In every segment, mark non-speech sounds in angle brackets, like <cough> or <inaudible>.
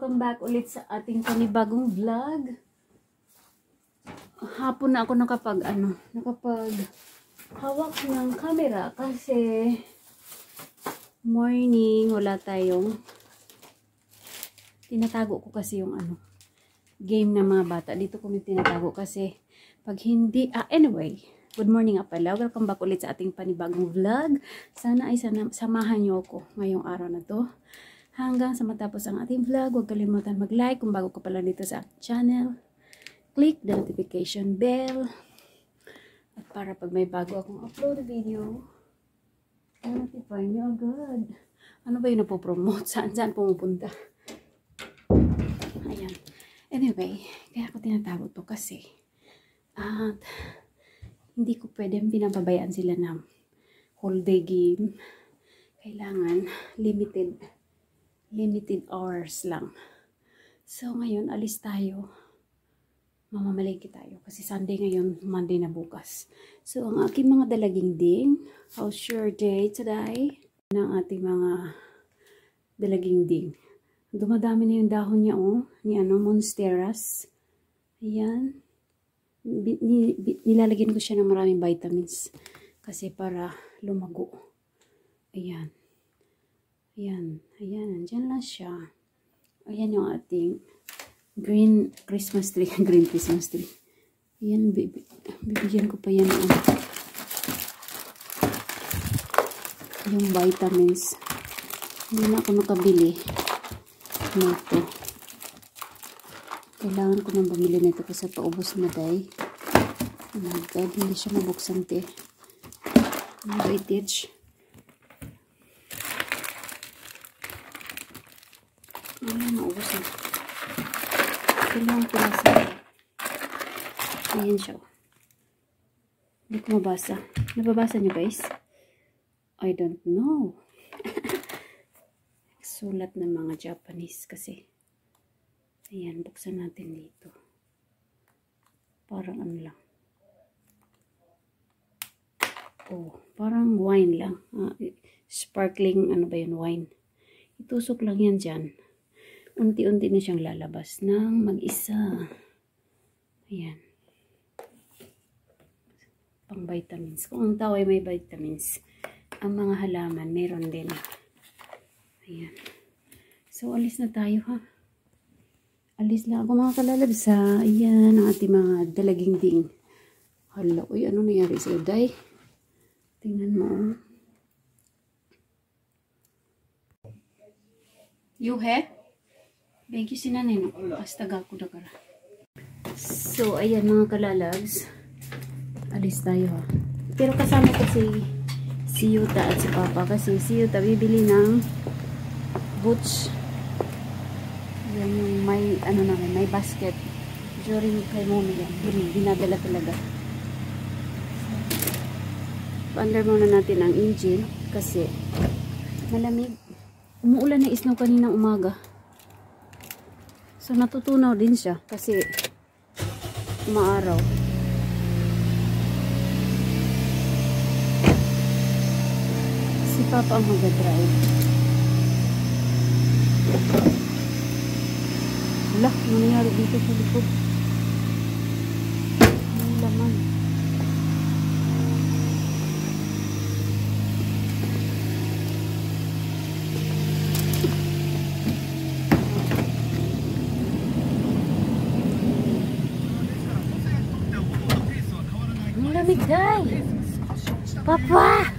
Welcome back ulit sa ating panibagong vlog. Hapon na ako nakapag, ano, nakapag hawak ng camera kasi morning, wala tayong tinatago ko kasi yung ano, game ng mga bata. Dito ko tinatago kasi pag hindi, ah, anyway, good morning nga pala. Welcome back ulit sa ating panibagong vlog. Sana ay sana, samahan nyo ako ngayong araw na to. Hanggang sa matapos ang ating vlog, huwag kalimutan mag-like kung bago ka pala dito sa channel. Click the notification bell. At para pag may bago akong upload video, notify nyo agad. Ano ba yung napopromote? <laughs> Saan saan pumupunta? Ayan. Anyway, kaya ako tinatawag to kasi at hindi ko pwedeng pinababayaan sila ng whole day game. Kailangan limited limited hours lang. So, ngayon, alis tayo. Mamamalingki tayo. Kasi Sunday ngayon, Monday na bukas. So, ang aking mga dalaging ding, how's your day today? Ng ating mga dalaging ding. Dumadami na yung dahon niya, oh. Ni ano, Monsteras. Ayan. Nilalagyan ko siya ng maraming vitamins. Kasi para lumago. Ayan. Ayan, ayan, nandyan lang siya. Ayan yung ating green Christmas tree, <laughs> green Christmas tree. Ayan, bibigyan ko pa yan ng yung vitamins. Hindi na ako nakabili nito. Kailangan ko nang bumili nito kasi paubos na day. Oh my God, hindi siya mabuksan te. Ano ba i-teach? Ayan, naubos na. Ko nasa. Ayan siya. Hindi ko mabasa. Nababasa niyo guys? I don't know. <laughs> Sulat ng mga Japanese kasi. Ayan, buksan natin dito. Parang ano lang. Oh, parang wine lang. Ah, sparkling, ano ba yun, wine. Itusok lang yan dyan unti-unti na siyang lalabas ng mag-isa. Ayan. Pang vitamins. Kung ang tao ay may vitamins, ang mga halaman meron din. Ayan. So, alis na tayo ha. Alis lang ako mga kalalabs ha. Ayan, ang ating mga dalaging ding. Hala, uy, ano nangyari sa Day? Tingnan mo. You have? Thank you sinanay no. Pastaga ko na kara. So, ayan mga kalalags. Alis tayo ha. Pero kasama ko si si Yuta at si Papa. Kasi si Yuta bibili ng boots. Yan yung may, ano namin, may basket. During kay Momi yan. Dinadala talaga. Paandar muna natin ang engine. Kasi malamig. Umuulan na isnaw kaninang umaga. So, natutunaw din siya kasi umaaraw. Si Papa ang mag-drive. Wala, nangyari dito sa likod. May laman. Lamig day. Papa!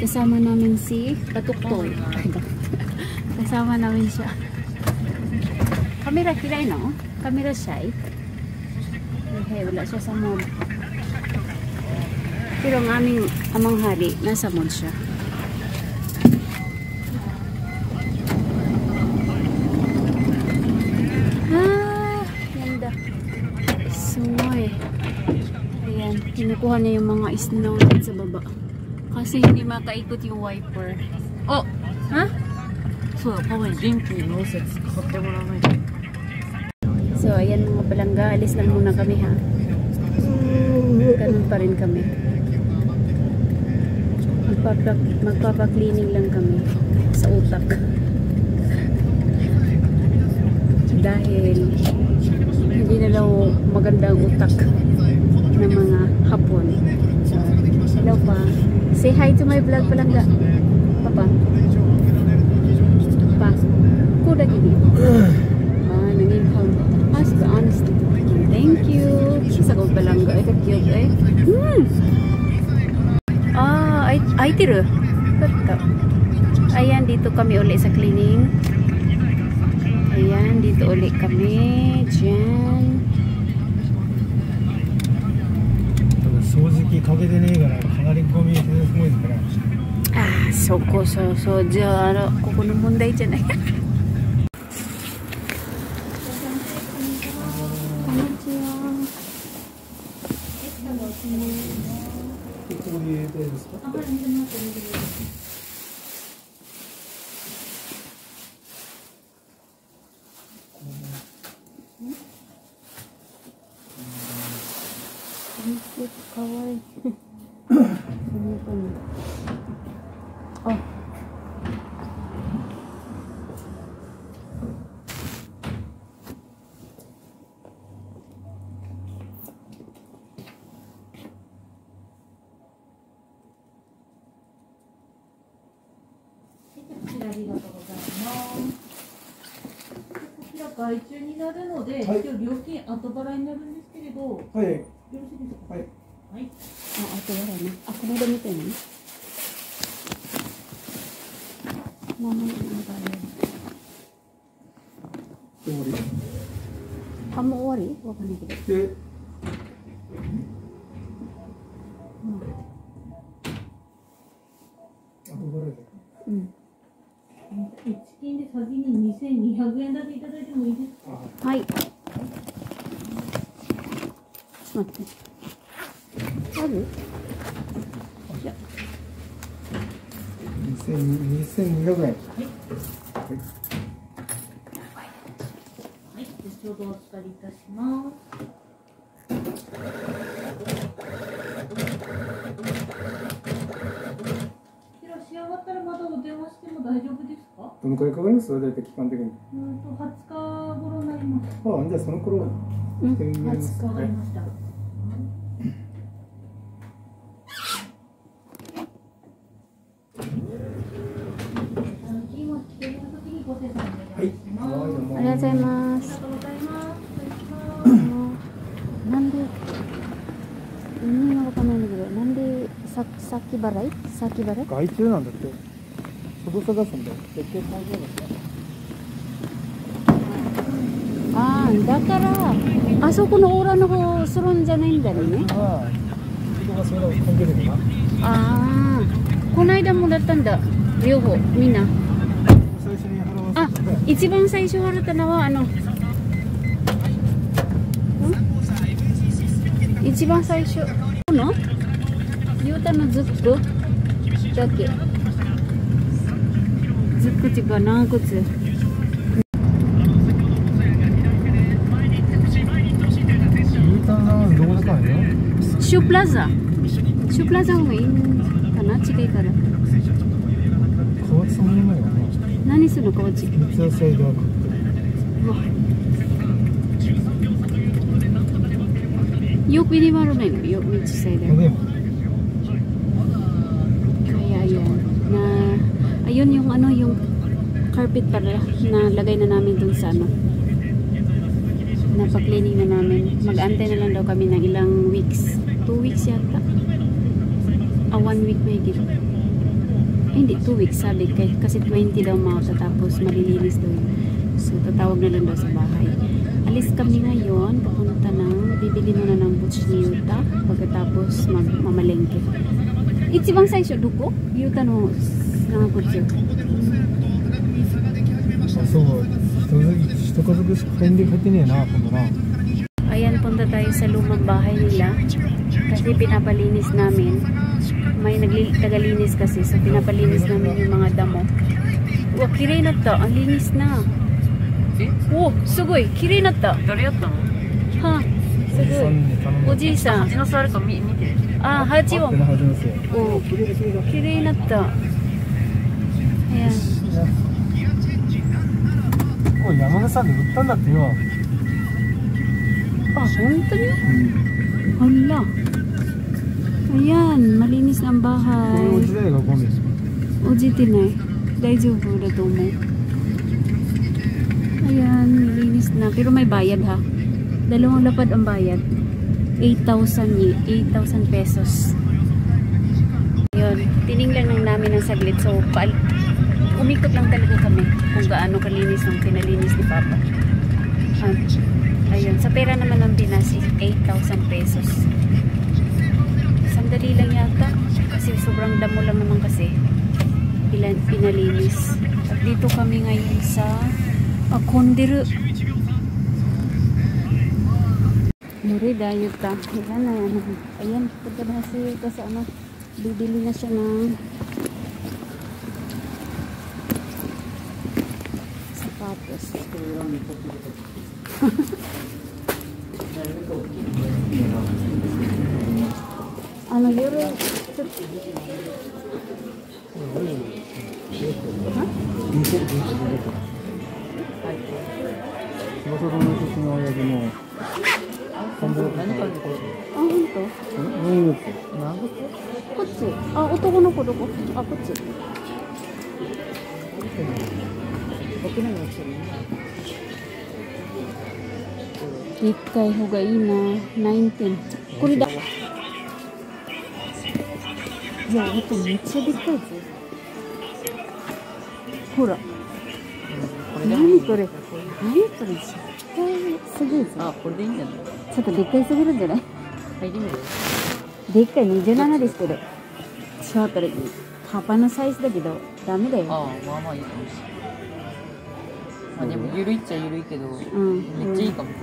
kasama namin si Patuktoy. <laughs> kasama namin siya. Kamera kilay no? Kamera siya eh. Okay, wala siya sa mod. Pero ang aming amang hari, nasa mod siya. Kinukuha niya yung mga snow sa baba. Kasi hindi makaikot yung wiper. Oh! Ha? So, kawai, genki no sets. Kapag mo naman. So, ayan mga palangga. Alis lang muna kami ha. Ganun pa rin kami. magpapa magpapa-cleaning lang kami sa utak. Dahil hindi na daw maganda ang utak ng mga hapon. So, hello pa. Say hi to my vlog palangga. Papa. Pa. Kuda gini. Ah, nangin home. Ask the honesty. Thank you. Sa ko palangga. Ay, ka-cute eh. Hmm. Ah, ay, ay tiro. Bato. Ayan, dito kami uli sa cleaning. Ayan, dito uli kami. Diyan. 日陰でねえからかなりゴミすごいですからああそこそうそうじゃああのここの問題じゃないこんにちは。ありがとうございます。こちら外注になるので、はい、今日料金後払いになるんですけれど。はい。よろしいですか？はい。はい。あ、後払いね。あ、これで見てね。何の問題。でも、終わり。あ、もう終わり？わかんないけど。2200円だけいただいてもい。いですか。あはい。ちょっと待って。ある？い。や、2200円はい。はい。はい。でちょうどお預かりい。たします。では仕上がったらまたお電話しても大丈夫ですか？どのくらいかかります？大体期間的にうんと20日頃になります。ああじゃあその頃うんしてみますわかりました。あの金は来ている時にご生産お願いします。はいどうもありがとうございまありすが。とうございます。失礼しますあのなんで、意味がわかんないんだけど、なんでさ先払い？先払い？外注なんだって。外探すんだよ。絶対大丈夫ああ、だから、あそこの裏の方するんじゃないんだよね。ああこの間もだったんだ。両方、みんな。あ一番最初払ったのは、あの、ん？一番最初。の？たのズックだけズックっていうか軟骨。シュープラザ。シュープラザの方がいいかな？近いから。何するのかわ。ちよくいり回らないの？よ道サイダー ayun yung ano yung carpet pala na lagay na namin dun sa ano napaklining na namin. Mag-antay na lang daw kami ng ilang weeks. 2 weeks yata. Ah, A 1 week may gito eh, hindi 2 weeks sabi kasi 20 daw mga tapos malilinis daw so tatawag na lang daw sa bahay. Alis kami ngayon pupunta ng bibili muna ng buchniuta pagkatapos mag mamalengke it's ibang size yung duko yuta no うたの長靴あそう一一家族しか入んで入ってねえな今度な Ayan, punta tayo sa lumang bahay nila. Kasi pinapalinis namin. May nagli- tagalinis kasi. So, pinapalinis namin yung mga damo. Wow, kirei na to. Ang linis na. Oh, sugoy. Kirei na to. 誰やったの Ha, おじさ sugoy. んに頼んでおじいさんうち。の座るか見見て あ、8音。これ始めますよお綺麗になった。 Ayan. これ山根さんで売ったんだってよ Ah, honto niya? Hala. Ayan, malinis na ang これ bahay. うちでがゴミ Ojiti na eh. Daijoubu na to mo. Ayan, malinis na. Pero may bayad ha. Dalawang lapad ang bayad. 8,000 ye. 8,000 pesos. Ayun, tiningnan lang namin ng saglit. So, paal umikot lang talaga kami kung gaano kalinis ng pinalinis ni Papa. At, ayun, sa pera naman ng Pinas is 8,000 pesos. Sandali lang yata. Kasi sobrang damo lang naman kasi. Ilan, pinalinis. At dito kami ngayon sa Akondiru. Muri dayo ta. Ayan na yan. Ayan, punta na si Yuta sa ano. Bibili na siya ng です。あの夜ちょっと。あこ。っち。男の子どこ？あ、こっち。っかい方がいいな。19。これだ。いや、ほんとめっちゃでっかいぞ。ほら。何これ？何これ？絶対すごいぞ。あ、これでいいんじゃない？ちょっとでっかいすぎるんじゃない？入でっかい27ですけど。ちょっとパパのサイズだけど、ダメだよ。ああ、まあまあいいかもしれない。まあでも、ゆるいっちゃゆるいけど、うん。めっちゃいいかも、こ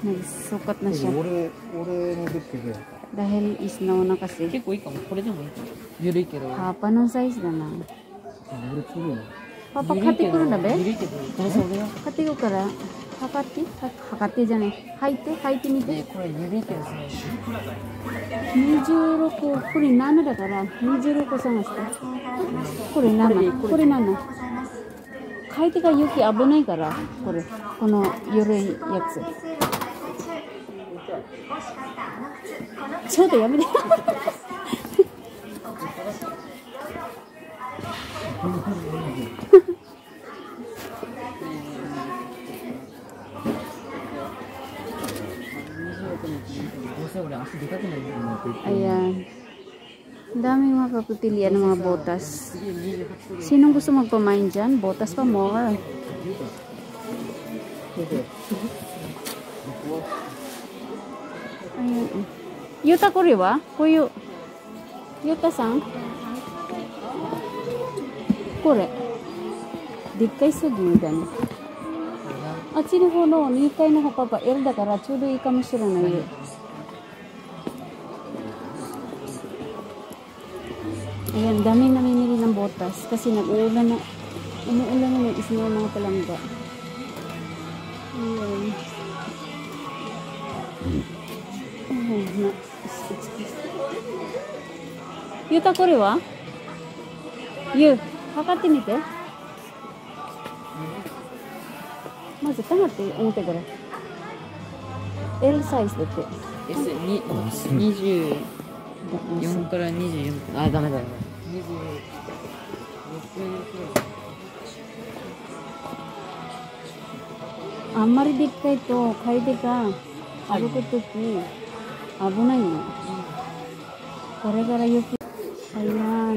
Naisukot na siya. Ore, ore mo dip kaya. Dahil isnaw na kasi. Kiko ikaw, kore de mo. Yuri kero. Ha, panong size na na. Yuri kero. Papa, kati ko na ba? Yuri kero. Kati ko kara. 測って測ってじゃない履いて履いてみてこれ指ですね26これ7だから26探してこれ7これ7買い手が雪危ないからこれこの夜やつちょっとやめてどうせ俺足でかくなるよ。 ayan Ang daming mga kapipilian ng mga botas sinong gusto magpamain dyan? botas pa more ayan oh. Yuta これはこういうゆたさんこれでっかいすぎみたいなあっちの方の2階の方パパ L だからちょうどいいかもしれないよ Ayan, daming namimili ng botas kasi nag-uulan na umuulan na ng isang mga palangga. Ayan. Oh, na. Yuta, これは？Yu, 測ってみて。まず、たって表から。L サイズだって。S、に24から24。あ、ダメだよ。26くらい。あんまりでっかいと楓が歩くとき危ないの。これからよく。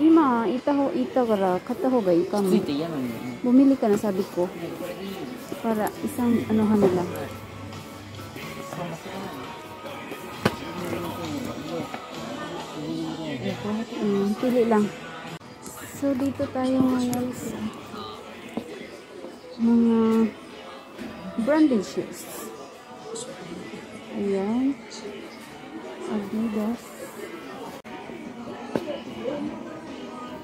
今、いたほ、いたから買った方がいいかもつ。いて嫌なんだよね。 Bumili ka na sabi ko. Para isang ano ha nila. Mm, pili lang. So, dito tayo ngayon sa mga branded shoes. Ayan. Adidas.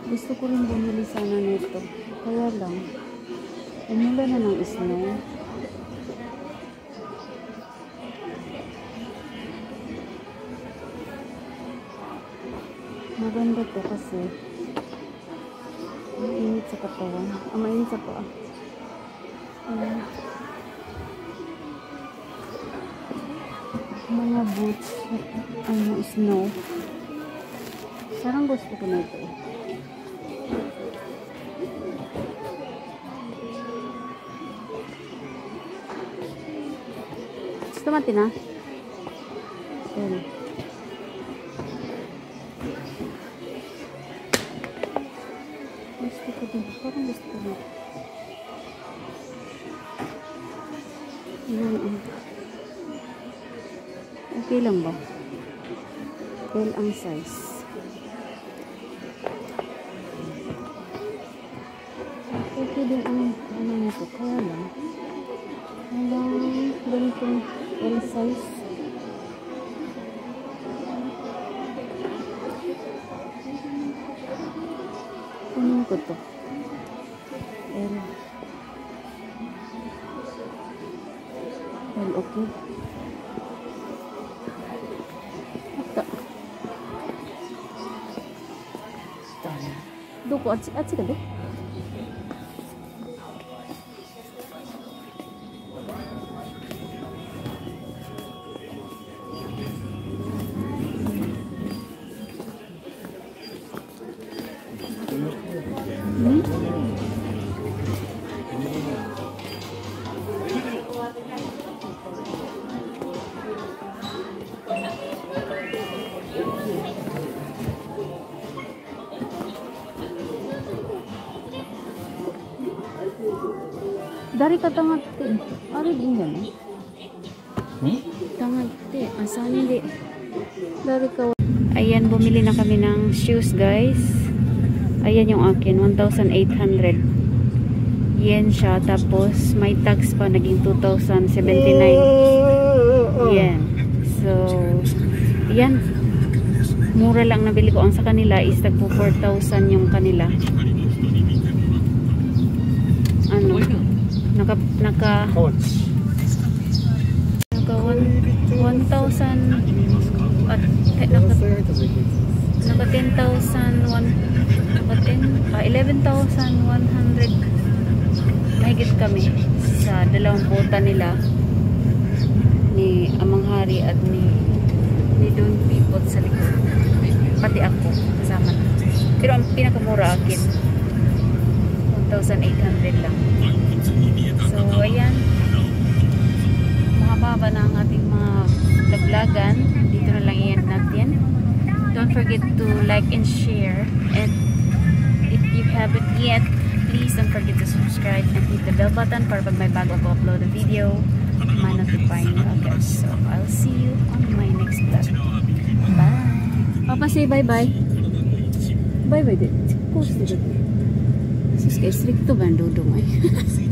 Gusto ko rin bumili sana nito. Kaya lang, umula na ng snow. Maganda to kasi mainit sa katawan. Ah, mainit sa paa. Mga boots. Ano, snow. Sarang gusto ko na ito. Gusto mo na? Ayan. Gusto ko din. Parang gusto ko. Okay lang ba? Well, ang size. Ganitong L size. Kunin ko to. L. L, okay. Ata. Doko, atsi, atsi ka de? Dari ka tangati. Ari din yan eh. Hmm? Tangati. Asan hindi? Dari ka. Ayan, bumili na kami ng shoes guys. Ayan yung akin. 1,800 yen siya. Tapos may tax pa. Naging 2,079 yen. So, yan. Mura lang nabili ko. Ang sa kanila is tagpo 4,000 yung kanila. Ano? Naka, naka, コーチ naka one- 1,000 at, eh, naka, naka 10,000 one- naka 10 ah, 11,100 mahigit kami sa dalawang bota nila ni Amang Hari at ni ni Don Pipot sa likod. Pati ako kasama na. Pero ang pinakamura akin 1,800 lang so ayan. mahaba na ang ating mga vloglagan dito na lang iyan natin. Don't forget to like and share. And if you haven't yet please don't forget to subscribe and hit the bell button para pag may bago ako upload a video ma-notify nyo agad. So I'll see you on my next vlog. Bye. Papa say bye bye bye bye de post dito sus kay stricto ba ang dudong ay <laughs>